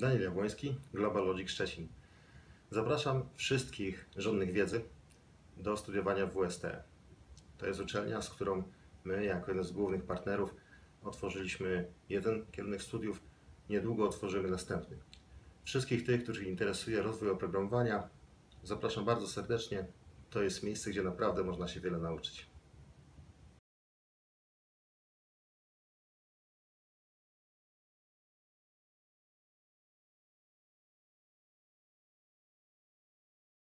Daniel Jabłoński, Global Logic Szczecin. Zapraszam wszystkich żądnych wiedzy do studiowania w WST. To jest uczelnia, z którą my, jako jeden z głównych partnerów, otworzyliśmy jeden kierunek studiów, niedługo otworzymy następny. Wszystkich tych, których interesuje rozwój oprogramowania, zapraszam bardzo serdecznie. To jest miejsce, gdzie naprawdę można się wiele nauczyć.